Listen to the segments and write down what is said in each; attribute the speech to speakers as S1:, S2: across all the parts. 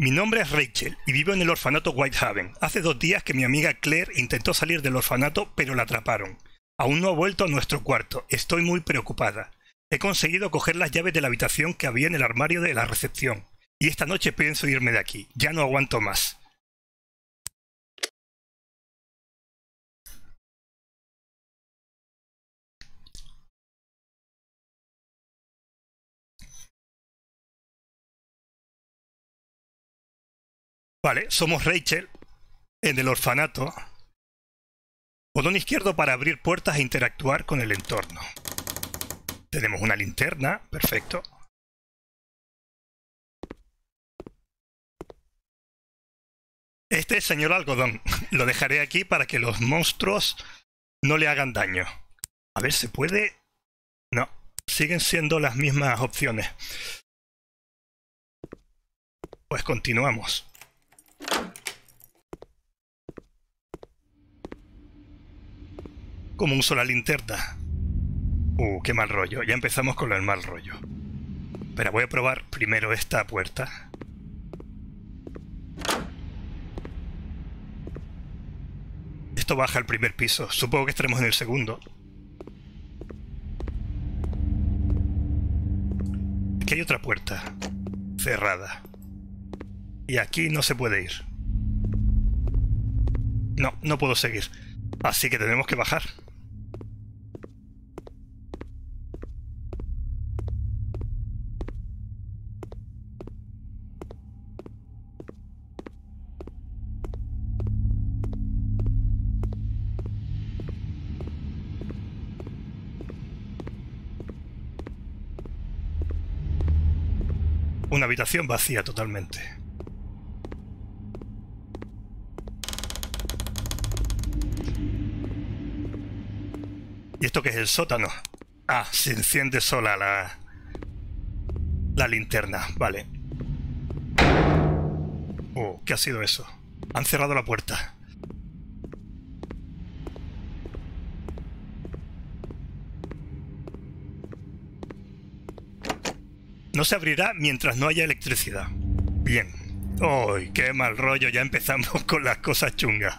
S1: Mi nombre es Rachel y vivo en el orfanato Whitehaven. Hace dos días que mi amiga Claire intentó salir del orfanato, pero la atraparon. Aún no ha vuelto a nuestro cuarto. Estoy muy preocupada. He conseguido coger las llaves de la habitación que había en el armario de la recepción. Y esta noche pienso irme de aquí. Ya no aguanto más. Vale, somos Rachel en el orfanato. Botón izquierdo para abrir puertas e interactuar con el entorno. Tenemos una linterna, perfecto. Este es señor algodón. Lo dejaré aquí para que los monstruos no le hagan daño. A ver, ¿se puede? No, siguen siendo las mismas opciones. Pues continuamos. ¿Cómo uso la linterna? Uh, qué mal rollo. Ya empezamos con el mal rollo. Pero voy a probar primero esta puerta. Esto baja al primer piso. Supongo que estaremos en el segundo. Aquí hay otra puerta. Cerrada. Y aquí no se puede ir. No, no puedo seguir. Así que tenemos que bajar. Una habitación vacía totalmente. ¿Y esto qué es el sótano? Ah, se enciende sola la... La linterna, vale. Oh, ¿qué ha sido eso? Han cerrado la puerta. No se abrirá mientras no haya electricidad. Bien. ¡Uy, qué mal rollo! Ya empezamos con las cosas chungas.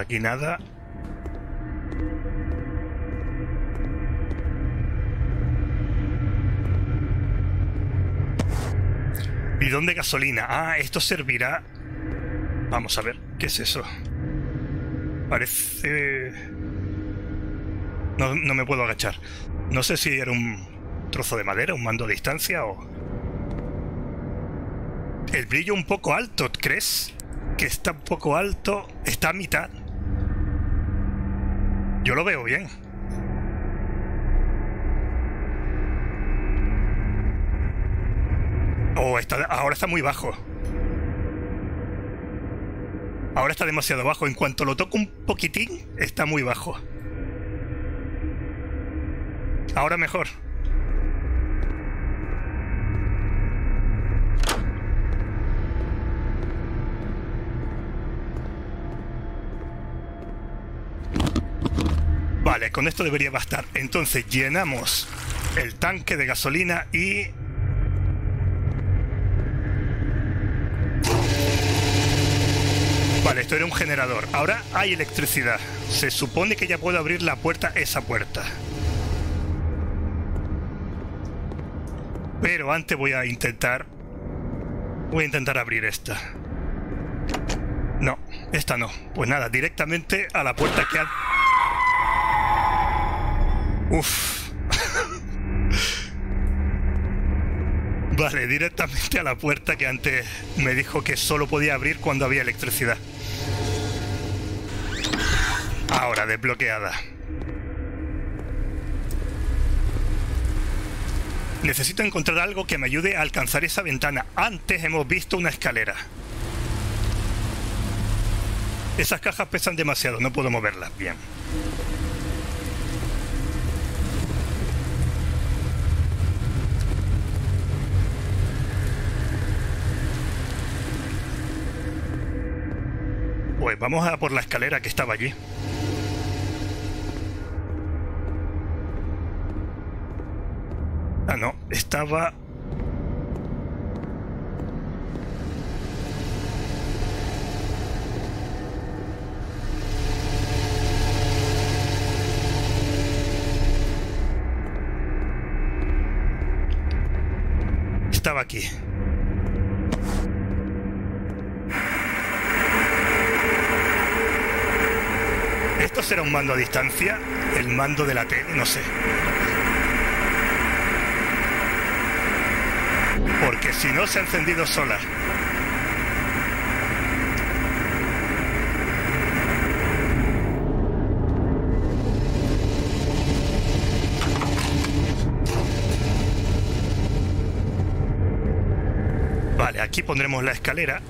S1: Aquí nada. Bidón de gasolina. Ah, esto servirá... Vamos a ver, ¿qué es eso? Parece... No, no me puedo agachar. No sé si era un trozo de madera, un mando a distancia o... El brillo un poco alto, ¿crees? Que está un poco alto. Está a mitad. Yo lo veo bien. Oh, está, ahora está muy bajo. Ahora está demasiado bajo. En cuanto lo toco un poquitín, está muy bajo. Ahora mejor. Con esto debería bastar. Entonces llenamos el tanque de gasolina y... Vale, esto era un generador. Ahora hay electricidad. Se supone que ya puedo abrir la puerta, esa puerta. Pero antes voy a intentar... Voy a intentar abrir esta. No, esta no. Pues nada, directamente a la puerta que ha... Uf. vale, directamente a la puerta que antes me dijo que solo podía abrir cuando había electricidad. Ahora, desbloqueada. Necesito encontrar algo que me ayude a alcanzar esa ventana. Antes hemos visto una escalera. Esas cajas pesan demasiado, no puedo moverlas bien. Vamos a por la escalera que estaba allí. Ah, no, estaba... Estaba aquí. Será un mando a distancia? ¿El mando de la tele? No sé. Porque si no se ha encendido sola. Vale, aquí pondremos la escalera.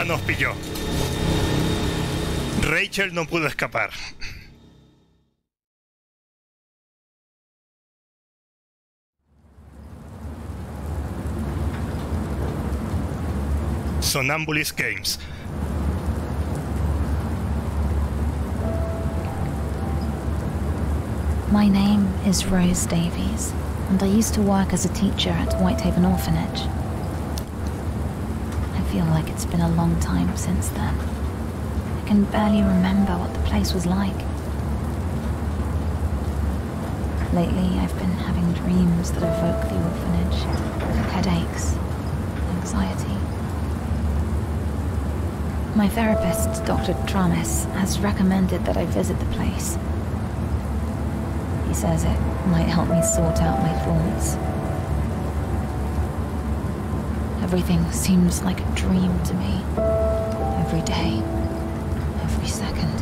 S1: ¡Ah! Nos pilló. Rachel no pudo escapar. Sonambulist Games.
S2: My name is Rose Davies, and I used to work as a teacher at Whitehaven Orphanage. Feel like it's been a long time since then. I can barely remember what the place was like. Lately, I've been having dreams that evoke the orphanage, headaches, anxiety. My therapist, Dr. Tramis, has recommended that I visit the place. He says it might help me sort out my thoughts. Everything seems like a dream to me. Every day, every second.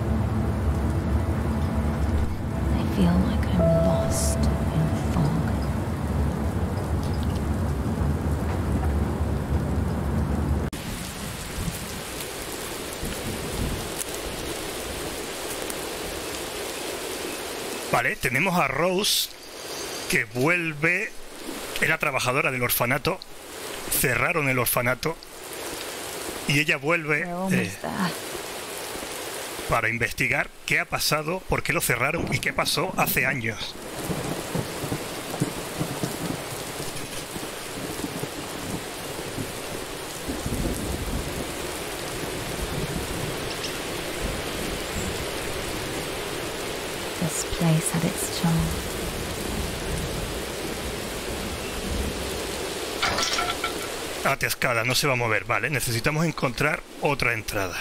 S2: I feel like I'm lost in fog.
S1: Vale, tenemos a Rose que vuelve. Era trabajadora del orfanato. Cerraron el orfanato. Y ella vuelve eh, para investigar qué ha pasado, por qué lo cerraron y qué pasó hace años.
S2: This place had its charm.
S1: Atascada, no se va a mover. Vale, necesitamos encontrar otra entrada.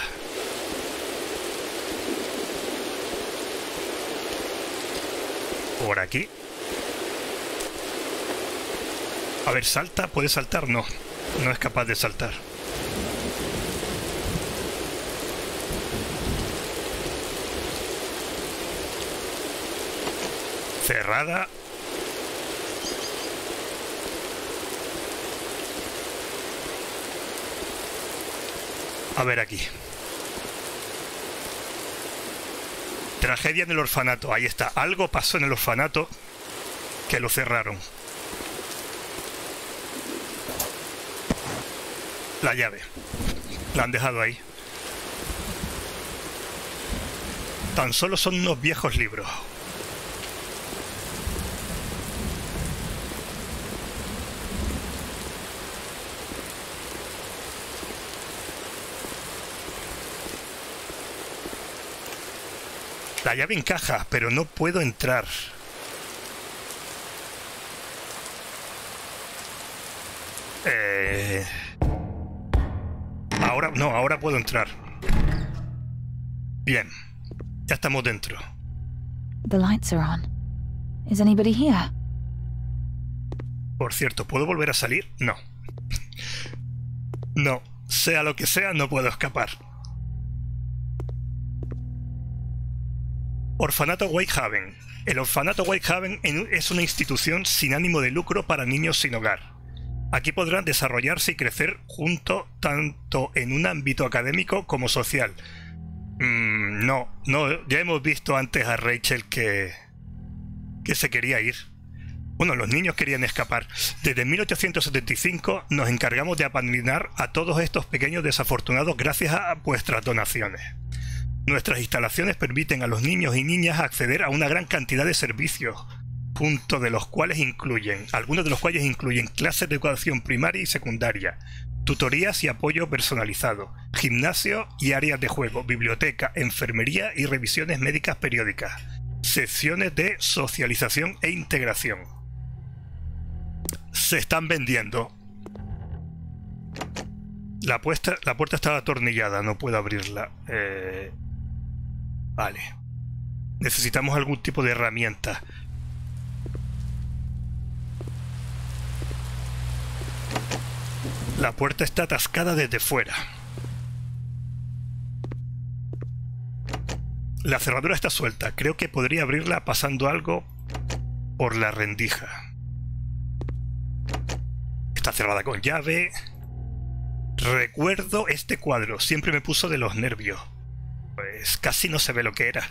S1: Por aquí. A ver, salta, ¿puede saltar? No, no es capaz de saltar. Cerrada. A ver aquí. Tragedia en el orfanato. Ahí está. Algo pasó en el orfanato que lo cerraron. La llave. La han dejado ahí. Tan solo son unos viejos libros. La llave encaja, pero no puedo entrar. Eh... Ahora, no, ahora puedo entrar. Bien, ya estamos dentro.
S2: The lights are on. Is anybody here?
S1: Por cierto, ¿puedo volver a salir? No. No, sea lo que sea, no puedo escapar. Orfanato Whitehaven. El Orfanato Whitehaven en- es una institución sin ánimo de lucro para niños sin hogar. Aquí podrán desarrollarse y crecer junto tanto en un ámbito académico como social. Mm, no, no, ya hemos visto antes a Rachel que, que se quería ir. Bueno, los niños querían escapar. Desde 1875 nos encargamos de apadrinar a todos estos pequeños desafortunados gracias a vuestras donaciones. Nuestras instalaciones permiten a los niños y niñas acceder a una gran cantidad de servicios, punto de los cuales incluyen, algunos de los cuales incluyen clases de educación primaria y secundaria, tutorías y apoyo personalizado, gimnasio y áreas de juego, biblioteca, enfermería y revisiones médicas periódicas, secciones de socialización e integración. Se están vendiendo. La, la puerta está atornillada, no puedo abrirla. Eh, vale. Necesitamos algún tipo de herramienta. La puerta está atascada desde fuera. La cerradura está suelta. Creo que podría abrirla pasando algo por la rendija. Está cerrada con llave. Recuerdo este cuadro. Siempre me puso de los nervios. Pues casi no se ve lo que era.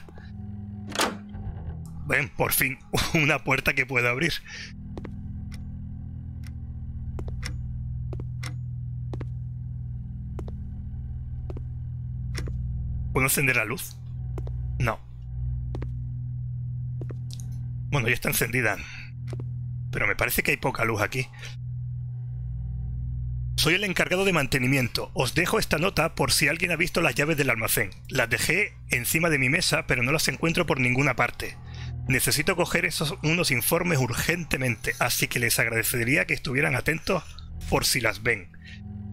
S1: Ven, por fin, una puerta que puedo abrir. ¿Puedo encender la luz? No. Bueno, ya está encendida. Pero me parece que hay poca luz aquí. Soy el encargado de mantenimiento. Os dejo esta nota por si alguien ha visto las llaves del almacén. Las dejé encima de mi mesa, pero no las encuentro por ninguna parte. Necesito coger esos unos informes urgentemente, así que les agradecería que estuvieran atentos por si las ven.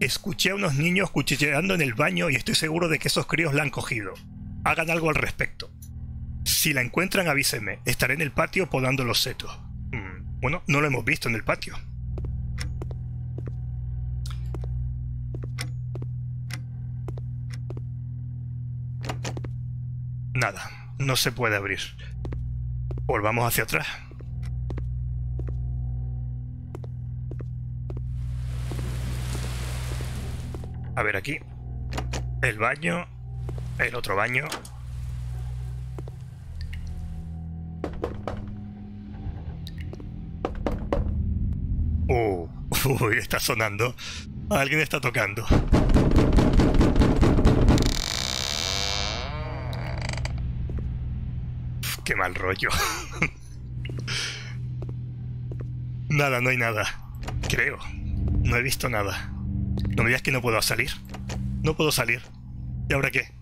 S1: Escuché a unos niños cuchilleando en el baño y estoy seguro de que esos críos la han cogido. Hagan algo al respecto. Si la encuentran, avísenme. Estaré en el patio podando los setos. Mm, bueno, no lo hemos visto en el patio. Nada, no se puede abrir. Volvamos hacia atrás. A ver aquí. El baño. El otro baño. Uh, uy, está sonando. Alguien está tocando. Qué mal rollo. nada, no hay nada. Creo. No he visto nada. No me digas que no puedo salir. No puedo salir. ¿Y ahora qué?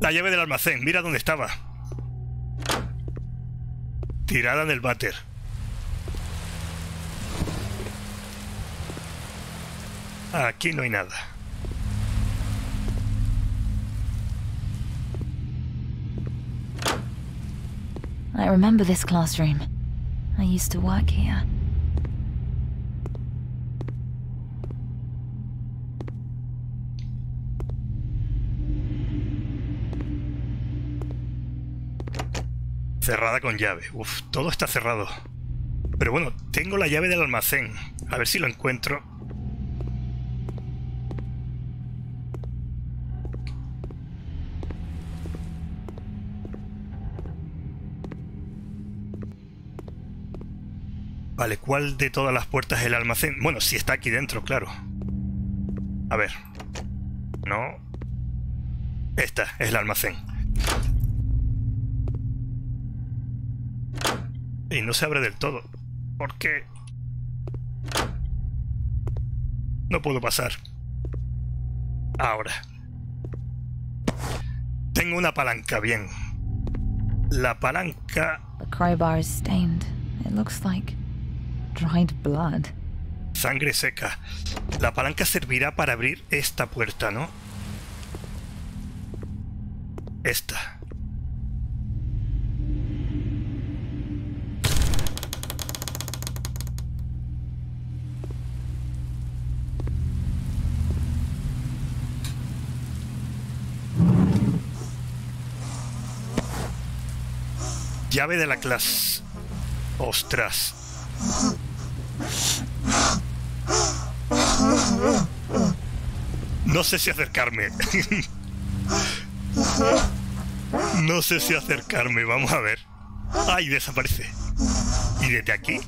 S1: La llave del almacén. Mira dónde estaba. Tirada en el váter. Aquí no hay nada.
S2: Remember this classroom. I used to work here.
S1: Cerrada con llave. Uf, todo está cerrado. Pero bueno, tengo la llave del almacén. A ver si lo encuentro. Vale, ¿cuál de todas las puertas es el almacén? Bueno, si está aquí dentro, claro. A ver. No. Esta es el almacén. Y no se abre del todo. ¿Por qué? No puedo pasar. Ahora. Tengo una palanca, bien. La palanca...
S2: The crowbar is stained. It looks like blood.
S1: Sangre seca. La palanca servirá para abrir esta puerta, ¿no? Esta. Llave de la clase. Ostras. No sé si acercarme. No sé si acercarme, vamos a ver. ¡Ay, desaparece! ¿Y desde aquí?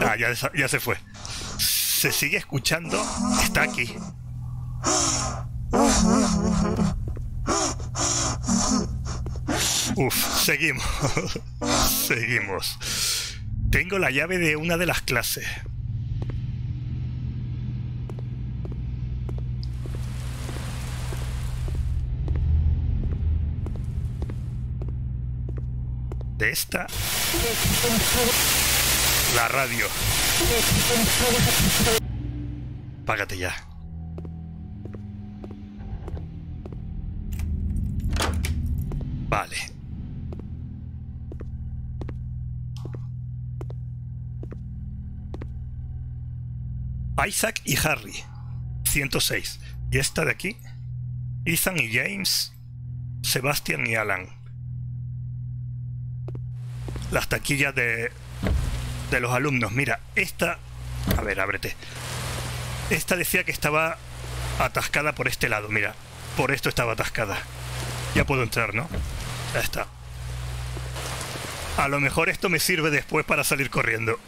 S1: Ah, ya, ya se fue. Se sigue escuchando. Está aquí. Uf, seguimos. seguimos. Tengo la llave de una de las clases. de esta la radio. Págate ya. Vale Isaac y Harry 106 y esta de aquí Ethan y James Sebastian y Alan las taquillas de, de los alumnos. Mira, esta... A ver, ábrete. Esta decía que estaba atascada por este lado, mira. Por esto estaba atascada. Ya puedo entrar, ¿no? Ya está. A lo mejor esto me sirve después para salir corriendo.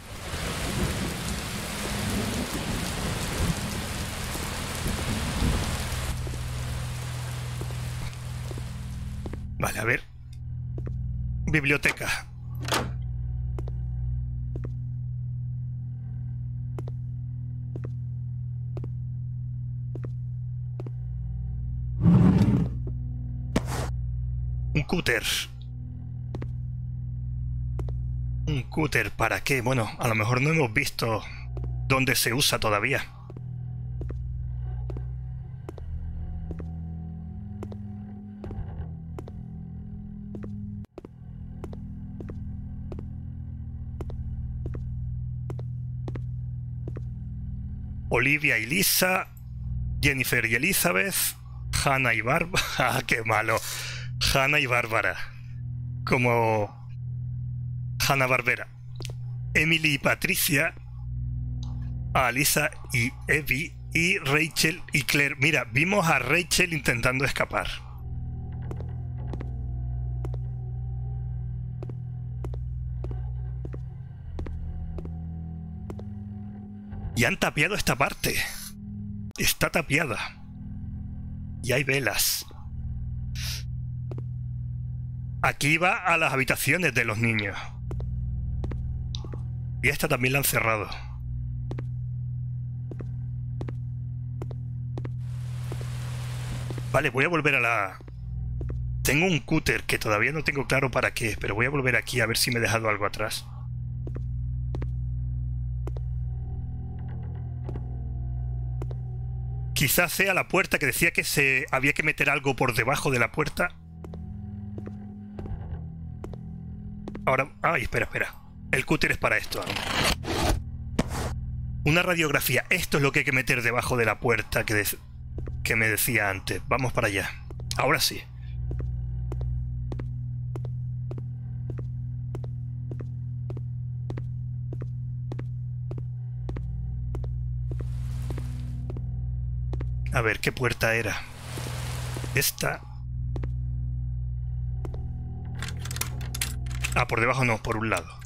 S1: Biblioteca. Un cúter. Un cúter, ¿para qué? Bueno, a lo mejor no hemos visto dónde se usa todavía. Olivia y Lisa, Jennifer y Elizabeth, Hannah y Barbara. ¡Ah, qué malo! Hannah y Bárbara. Como Hannah Barbera. Emily y Patricia. Alisa y Evie. Y Rachel y Claire. Mira, vimos a Rachel intentando escapar. Y han tapiado esta parte. Está tapiada. Y hay velas. Aquí va a las habitaciones de los niños. Y esta también la han cerrado. Vale, voy a volver a la... Tengo un cúter que todavía no tengo claro para qué, pero voy a volver aquí a ver si me he dejado algo atrás. Quizás sea la puerta que decía que se había que meter algo por debajo de la puerta. Ahora... Ay, espera, espera. El cúter es para esto. Una radiografía. Esto es lo que hay que meter debajo de la puerta que, que me decía antes. Vamos para allá. Ahora sí. A ver, ¿qué puerta era? Esta. Ah, por debajo no, por un lado.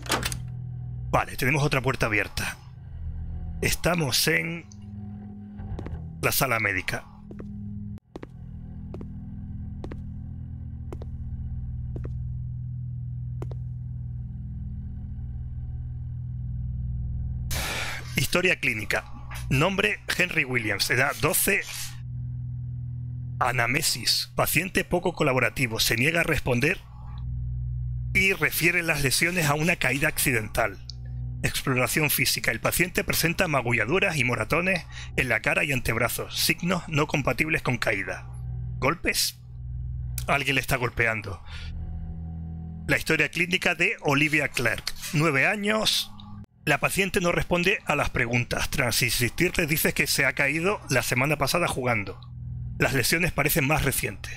S1: Vale, tenemos otra puerta abierta. Estamos en la sala médica. Historia clínica. Nombre Henry Williams. Edad 12. Anamesis. Paciente poco colaborativo. Se niega a responder y refiere las lesiones a una caída accidental. Exploración física. El paciente presenta magulladuras y moratones en la cara y antebrazos, signos no compatibles con caída. ¿Golpes? Alguien le está golpeando. La historia clínica de Olivia Clark. Nueve años. La paciente no responde a las preguntas. Tras insistirle dice que se ha caído la semana pasada jugando. Las lesiones parecen más recientes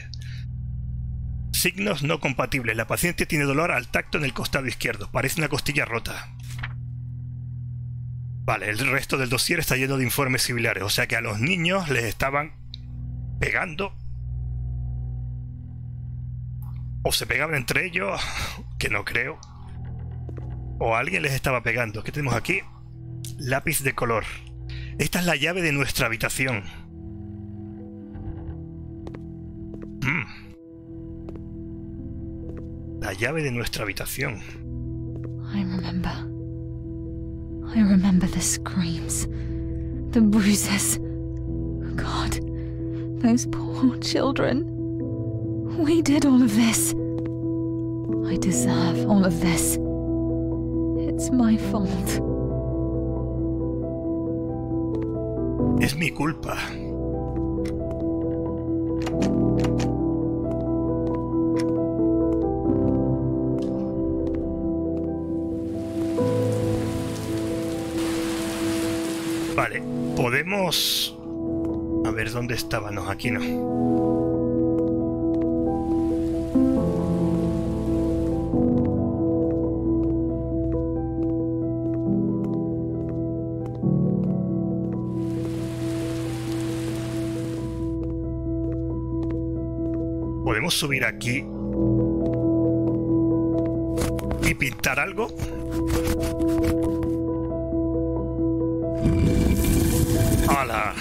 S1: Signos no compatibles. La paciente tiene dolor al tacto en el costado izquierdo. Parece una costilla rota. Vale, el resto del dossier está lleno de informes similares. O sea que a los niños les estaban pegando. O se pegaban entre ellos, que no creo. O alguien les estaba pegando. ¿Qué tenemos aquí? Lápiz de color. Esta es la llave de nuestra habitación. Mm. La llave de nuestra habitación.
S2: I remember. I remember the screams, the bruises. God, those poor children. We did all of this. I deserve all of this. It's my fault.
S1: Es mi culpa. Vale, podemos... A ver, ¿dónde estábamos? Aquí no. ¿Podemos subir aquí y pintar algo? ¡Hala!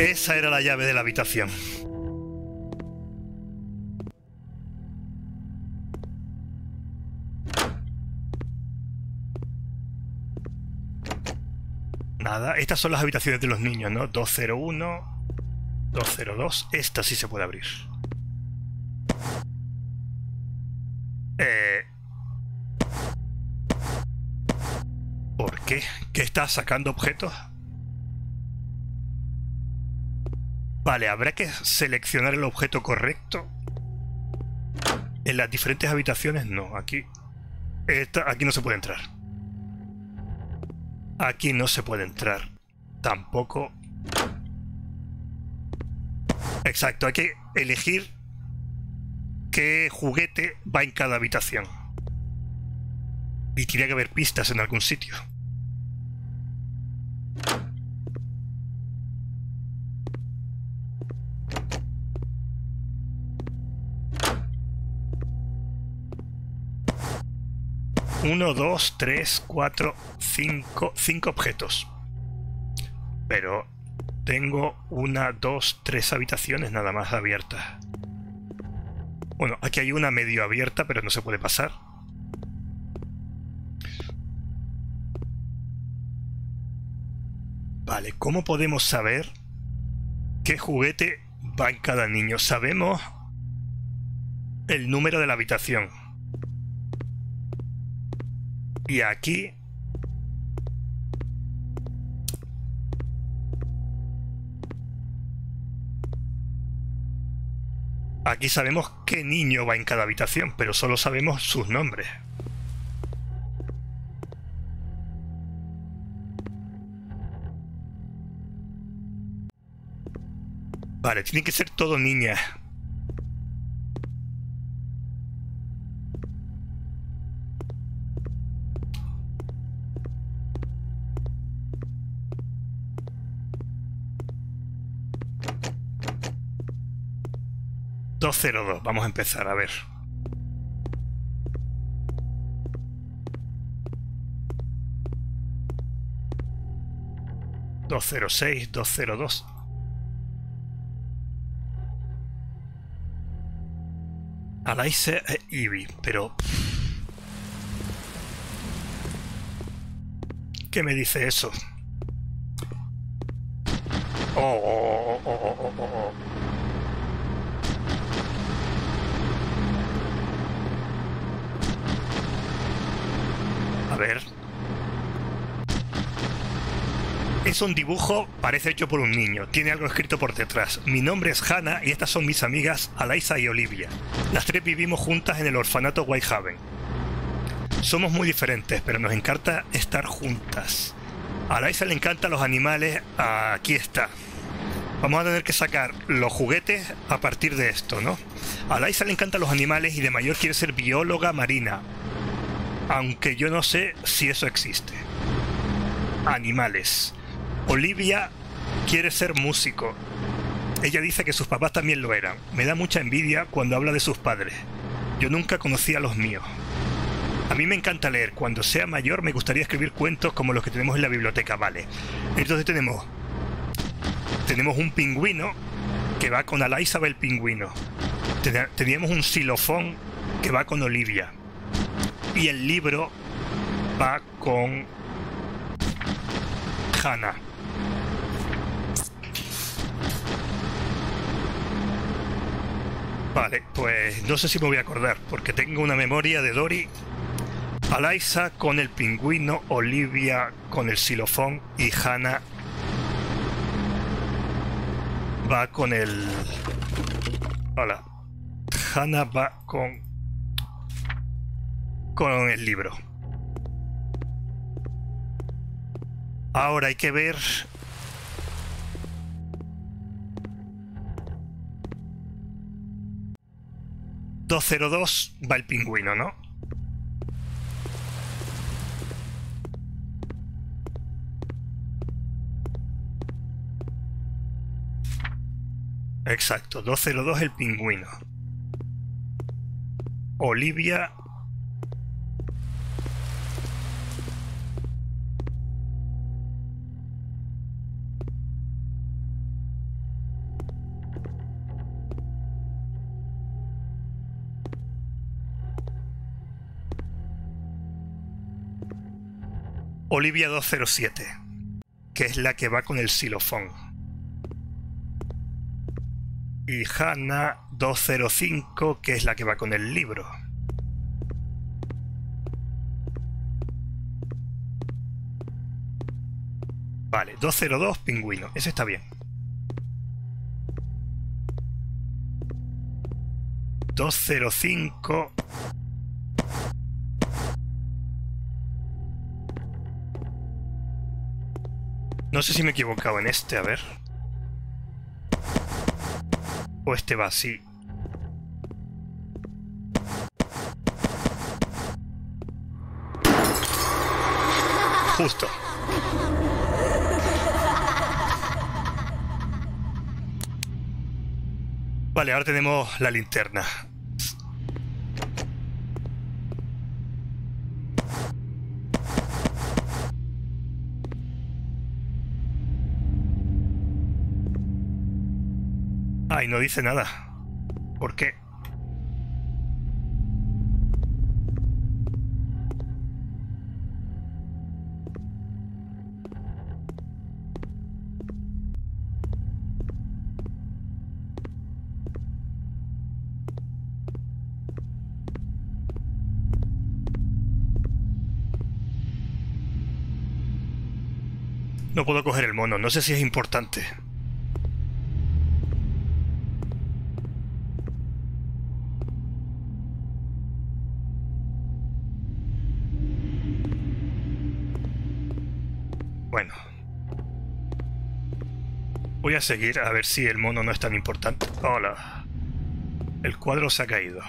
S1: Esa era la llave de la habitación. Nada, estas son las habitaciones de los niños, ¿no? 201, 202. Esta sí se puede abrir. Eh... ¿Por qué? ¿Qué está sacando objetos? Vale, habrá que seleccionar el objeto correcto. En las diferentes habitaciones no, aquí... Esta, aquí no se puede entrar. Aquí no se puede entrar. Tampoco... Exacto, hay que elegir qué juguete va en cada habitación. Y tiene que haber pistas en algún sitio. Uno, dos, tres, cuatro, cinco, cinco objetos. Pero tengo una, dos, tres habitaciones nada más abiertas. Bueno, aquí hay una medio abierta, pero no se puede pasar. Vale, ¿cómo podemos saber qué juguete va en cada niño? Sabemos el número de la habitación. Y aquí... Aquí sabemos qué niño va en cada habitación, pero solo sabemos sus nombres. Vale, tienen que ser todo niñas. 02. Vamos a empezar, a ver. ¿206? ¿202? Alaise e pero... ¿Qué me dice eso? Oh, oh Un dibujo, parece hecho por un niño. Tiene algo escrito por detrás. Mi nombre es Hannah y estas son mis amigas Alaisa y Olivia. Las tres vivimos juntas en el orfanato Whitehaven. Somos muy diferentes, pero nos encanta estar juntas. A Alaisa le encantan los animales. Aquí está. Vamos a tener que sacar los juguetes a partir de esto, ¿no? A Laisa le encantan los animales y de mayor quiere ser bióloga marina. Aunque yo no sé si eso existe. Animales. Olivia quiere ser músico. Ella dice que sus papás también lo eran. Me da mucha envidia cuando habla de sus padres. Yo nunca conocí a los míos. A mí me encanta leer. Cuando sea mayor me gustaría escribir cuentos como los que tenemos en la biblioteca, vale. Entonces tenemos... Tenemos un pingüino que va con Alaisabel el pingüino. Teníamos un xilofón que va con Olivia. Y el libro va con Hannah. Vale, pues no sé si me voy a acordar, porque tengo una memoria de Dory Alaisa con el pingüino, Olivia con el xilofón y Hannah va con el... Hola. Hannah va con... con el libro. Ahora hay que ver... ...202 va el pingüino, ¿no? Exacto, 202 el pingüino. Olivia. Olivia 207, que es la que va con el xilofón y Hanna 205, que es la que va con el libro. Vale, 202 pingüino, ese está bien. 205 No sé si me he equivocado en este, a ver este va así. Justo. Vale, ahora tenemos la linterna. No dice nada. ¿Por qué? No puedo coger el mono, no sé si es importante. Voy a seguir a ver si el mono no es tan importante. Hola. El cuadro se ha caído.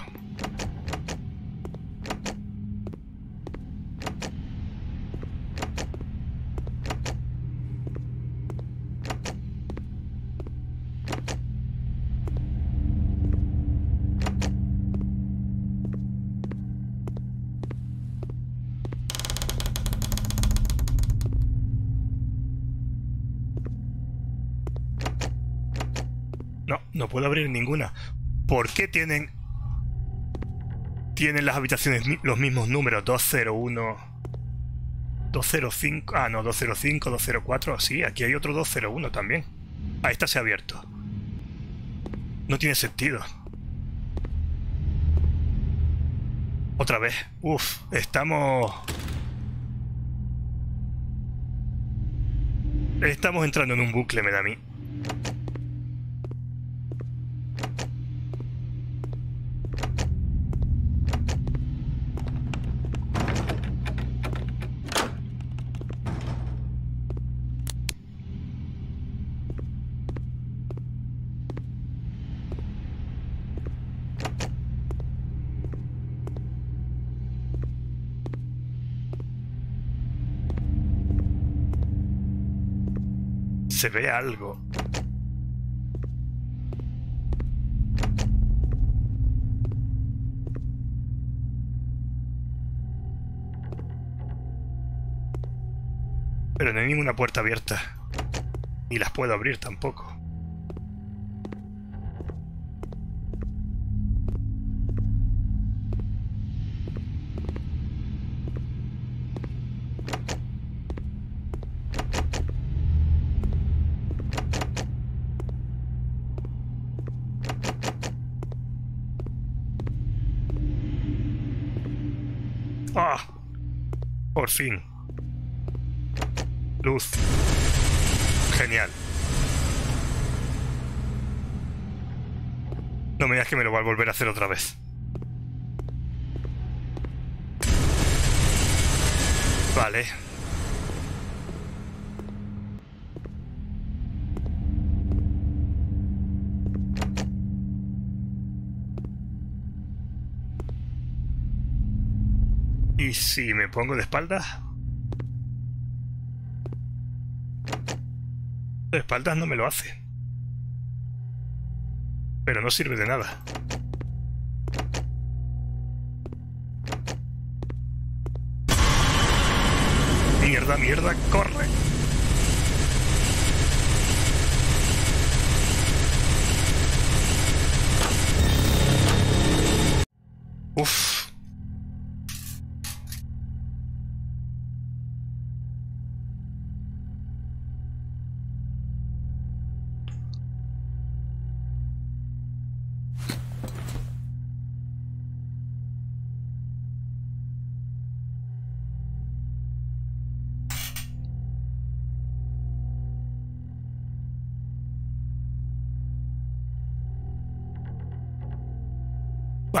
S1: No puedo abrir ninguna. ¿Por qué tienen... Tienen las habitaciones los mismos números? 201... 205... Ah, no, 205, 204... Sí, aquí hay otro 201 también. Ah, esta se ha abierto. No tiene sentido. Otra vez. Uf, estamos... Estamos entrando en un bucle, me da a mí. Se ve algo. Pero no hay ninguna puerta abierta. Ni las puedo abrir tampoco. ¡Ah! Por fin. Luz. Genial. No me digas que me lo va a volver a hacer otra vez. Si me pongo de espaldas? De espaldas no me lo hace. Pero no sirve de nada. Mierda, mierda, corre. Uf.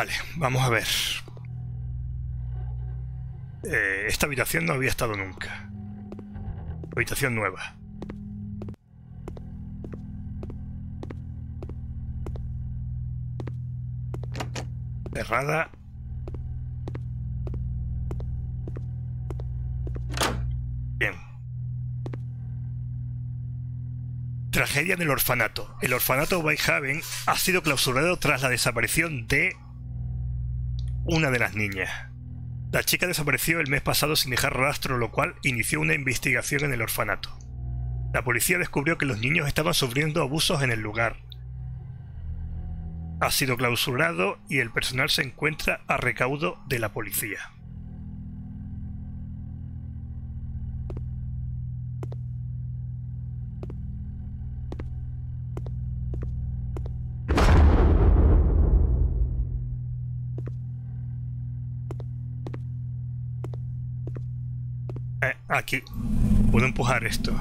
S1: Vale, vamos a ver. Eh, esta habitación no había estado nunca. Habitación nueva. Cerrada. Bien. Tragedia en el orfanato. El orfanato Whitehaven ha sido clausurado tras la desaparición de una de las niñas. La chica desapareció el mes pasado sin dejar rastro, lo cual inició una investigación en el orfanato. La policía descubrió que los niños estaban sufriendo abusos en el lugar. Ha sido clausurado y el personal se encuentra a recaudo de la policía. Aquí. Puedo empujar esto.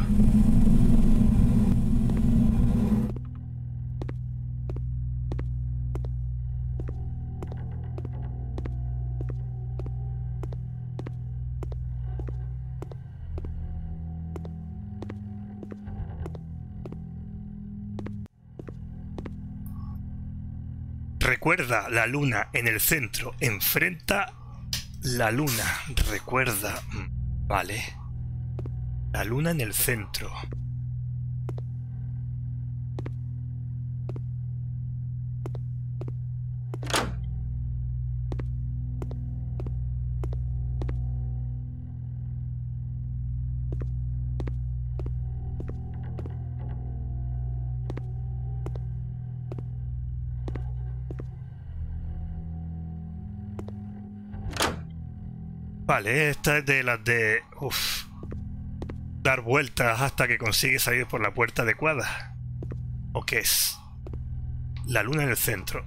S1: Recuerda la luna en el centro. Enfrenta la luna. Recuerda. Vale. La luna en el centro. Vale, esta es de las de... Uf. Dar vueltas hasta que consigue salir por la puerta adecuada. ¿O qué es? La luna en el centro.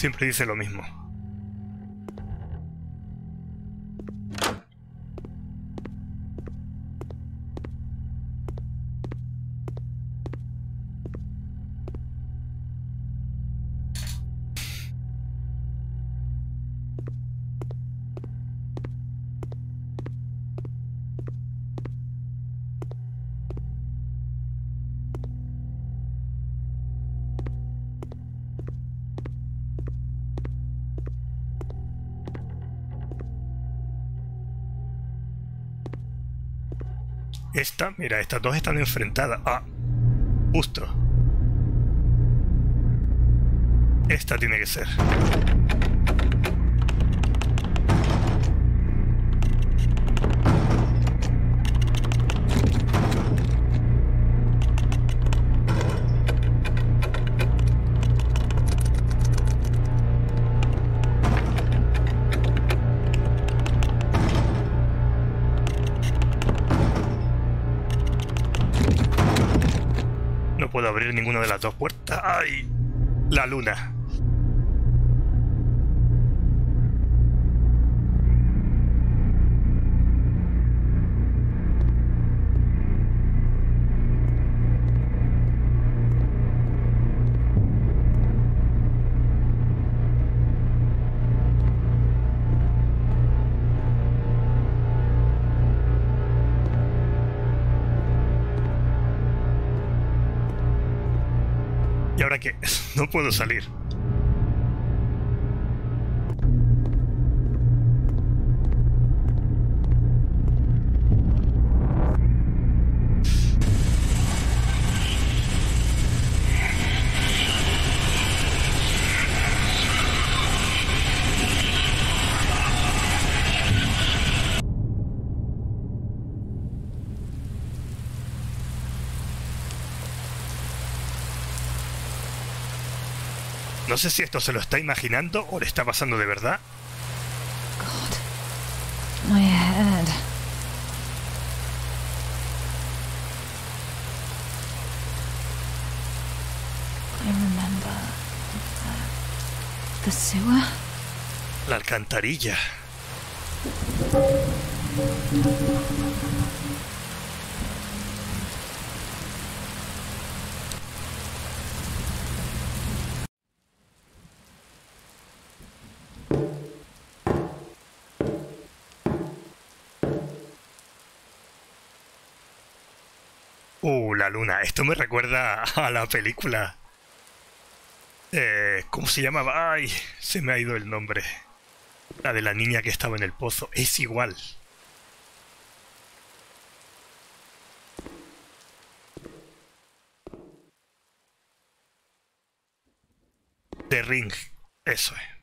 S1: Siempre dice lo mismo. Mira, estas dos están enfrentadas. Ah, justo. Esta tiene que ser. Puedo abrir ninguna de las dos puertas. ¡Ay! La luna. No puedo salir. No sé si esto se lo está imaginando o le está pasando de verdad.
S2: God. My head. I remember the, the sewer.
S1: La alcantarilla. Uh, la luna. Esto me recuerda a la película. Eh, ¿Cómo se llamaba? Ay, se me ha ido el nombre. La de la niña que estaba en el pozo. Es igual. The Ring. Eso es.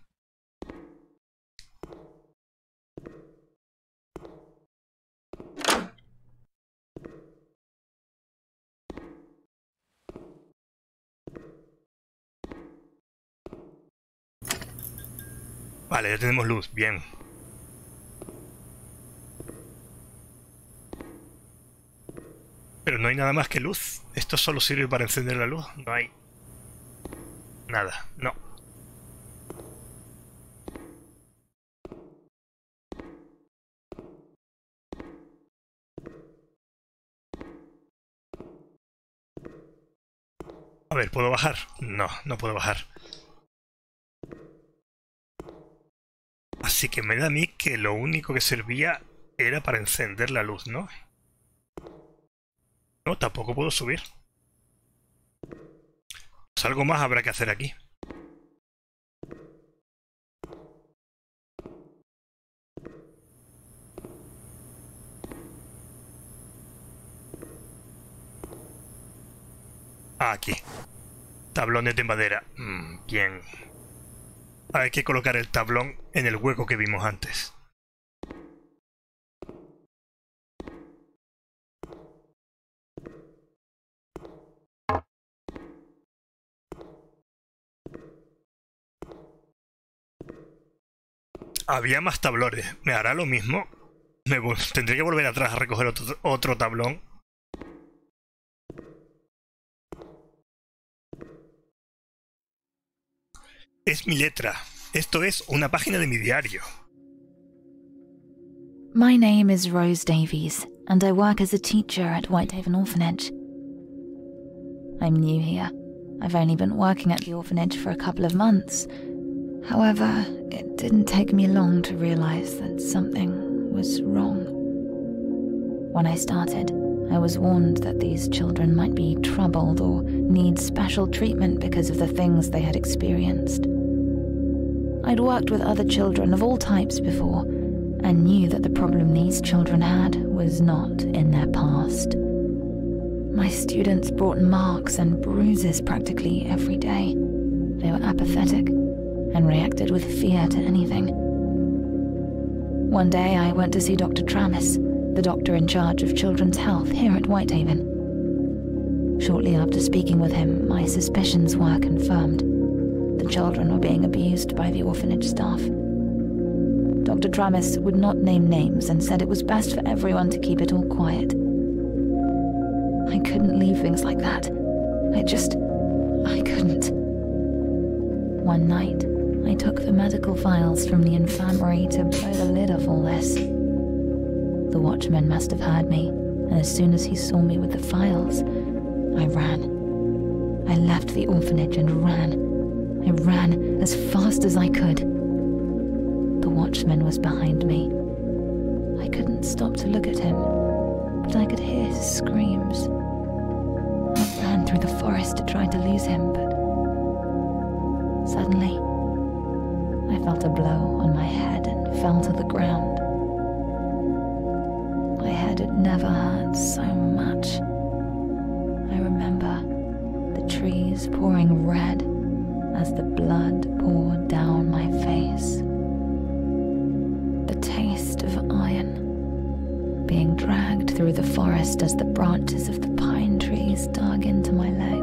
S1: Vale, ya tenemos luz, bien. Pero no hay nada más que luz. Esto solo sirve para encender la luz. No hay nada, no. A ver, ¿puedo bajar? No, no puedo bajar. Así que me da a mí que lo único que servía era para encender la luz, ¿no? No, tampoco puedo subir. Pues algo más habrá que hacer aquí. Aquí. Tablones de madera. Mm, bien. Hay que colocar el tablón en el hueco que vimos antes. Había más tablones. ¿Me hará lo mismo? Me tendré que volver atrás a recoger otro tablón. Es mi letra. Esto es una página de mi diario.
S2: My name is Rose Davies, and I work as a teacher at Whitehaven Orphanage. I'm new here. I've only been working at the orphanage for a couple of months. However, it didn't take me long to realize that something was wrong. When I started, I was warned that these children might be troubled or need special treatment because of the things they had experienced. I'd worked with other children of all types before, and knew that the problem these children had was not in their past. My students brought marks and bruises practically every day. They were apathetic and reacted with fear to anything. One day I went to see Dr. Tramis, the doctor in charge of children's health here at Whitehaven. Shortly after speaking with him, my suspicions were confirmed. The children were being abused by the orphanage staff. Dr. Tramis would not name names and said it was best for everyone to keep it all quiet. I couldn't leave things like that. I just. I couldn't. One night, I took the medical files from the infirmary to blow the lid off all this. The watchman must have heard me, and as soon as he saw me with the files, I ran. I left the orphanage and ran. I ran as fast as I could. The watchman was behind me. I couldn't stop to look at him, but I could hear his screams. I ran through the forest to try to lose him, but suddenly I felt a blow on my head and fell to the ground. My head had never hurt so much. I remember the trees pouring red as the blood poured down my face. The taste of iron being dragged through the forest as the branches of the pine trees dug into my legs.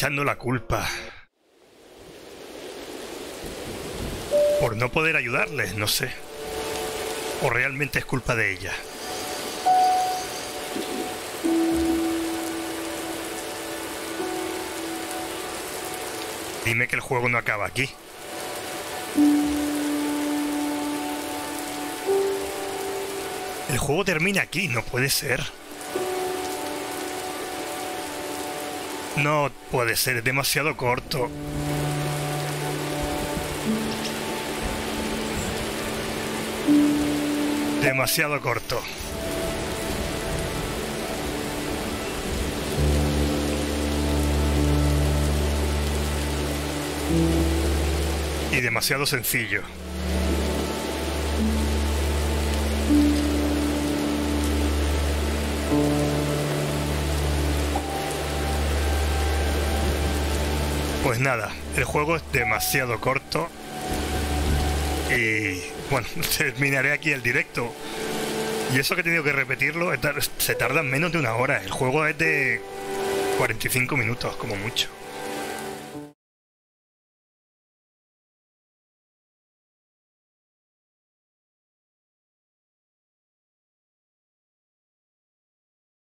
S1: Echando la culpa? Por no poder ayudarles, no sé. O realmente es culpa de ella. Dime que el juego no acaba aquí. El juego termina aquí, no puede ser. No puede ser, demasiado corto. Demasiado corto. Y demasiado sencillo. Pues nada, el juego es demasiado corto. Y bueno, terminaré aquí el directo. Y eso que he tenido que repetirlo, se tarda menos de una hora. El juego es de 45 minutos, como mucho.